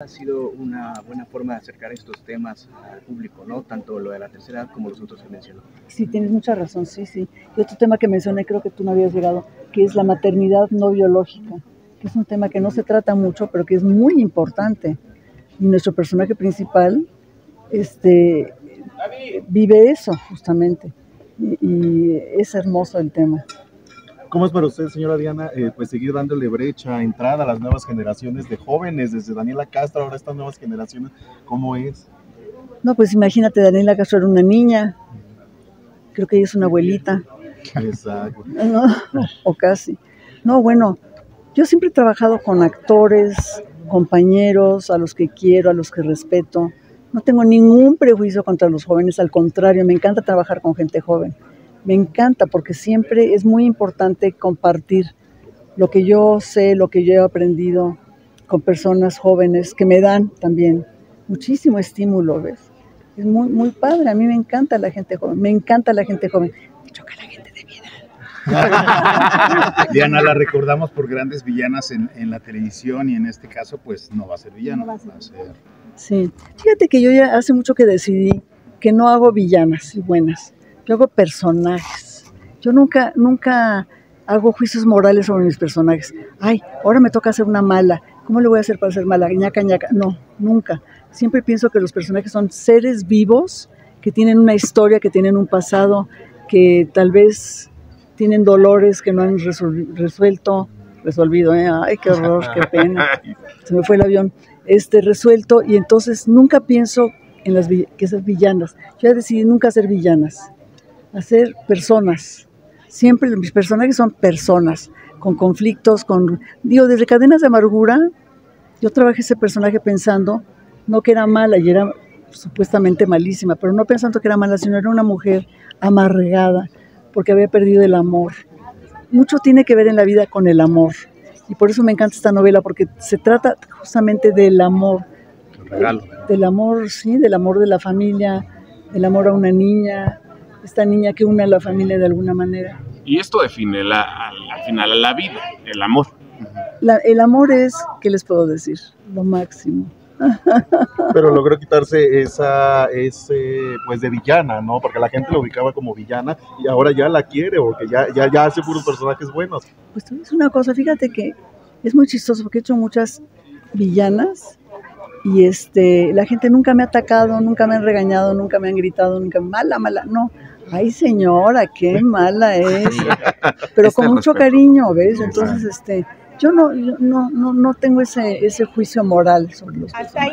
Ha sido una buena forma de acercar estos temas al público, ¿no? Tanto lo de la tercera edad como los otros que mencionó. Sí, tienes mucha razón, sí, sí. Y otro tema que mencioné, creo que tú no habías llegado, que es la maternidad no biológica, que es un tema que no se trata mucho, pero que es muy importante. Y nuestro personaje principal este, vive eso, justamente. Y, y es hermoso el tema. ¿Cómo es para usted, señora Diana, eh, pues seguir dándole brecha, entrada a las nuevas generaciones de jóvenes, desde Daniela Castro, ahora estas nuevas generaciones, ¿cómo es? No, pues imagínate, Daniela Castro era una niña, creo que ella es una abuelita, Exacto. ¿no? o casi. No, bueno, yo siempre he trabajado con actores, compañeros, a los que quiero, a los que respeto. No tengo ningún prejuicio contra los jóvenes, al contrario, me encanta trabajar con gente joven. Me encanta porque siempre es muy importante compartir lo que yo sé, lo que yo he aprendido con personas jóvenes que me dan también muchísimo estímulo, ¿ves? Es muy, muy padre, a mí me encanta la gente joven, me encanta la gente joven. Me choca la gente de mi edad. Diana la recordamos por grandes villanas en, en, la televisión y en este caso pues no va a ser villana, No va a ser. va a ser Sí, fíjate que yo ya hace mucho que decidí que no hago villanas y buenas, yo hago personajes. Yo nunca, nunca hago juicios morales sobre mis personajes. Ay, ahora me toca hacer una mala. ¿Cómo le voy a hacer para ser mala? ñaca, ñaca. No, nunca. Siempre pienso que los personajes son seres vivos que tienen una historia, que tienen un pasado, que tal vez tienen dolores que no han resuelto, resolvido, ¿eh? ay, qué horror, qué pena, se me fue el avión, este, resuelto, y entonces nunca pienso en las que ser villanas. Yo ya decidí nunca ser villanas, hacer personas. Siempre mis personajes son personas, con conflictos, con, digo, desde Cadenas de Amargura, yo trabajé ese personaje pensando, no que era mala y era supuestamente malísima, pero no pensando que era mala, sino era una mujer amargada, porque había perdido el amor. Mucho tiene que ver en la vida con el amor. Y por eso me encanta esta novela, porque se trata justamente del amor. regalo. Del amor, sí, del amor de la familia, del amor a una niña, esta niña que une a la familia de alguna manera. Y esto define la, al, al final a la vida, el amor. La- el amor es, ¿qué les puedo decir? Lo máximo. Pero logró quitarse esa, ese, pues de villana, ¿no? Porque la gente lo ubicaba como villana y ahora ya la quiere, porque ya, ya, ya hace puros personajes buenos. Pues a decir una cosa, fíjate que es muy chistoso porque he hecho muchas villanas y este, la gente nunca me ha atacado, nunca me han regañado, nunca me han gritado, nunca, mala, mala, no. Ay señora, qué mala es. Pero con mucho cariño, ¿ves? Entonces, este, yo no, yo no, no, no tengo ese, ese juicio moral sobre los personajes.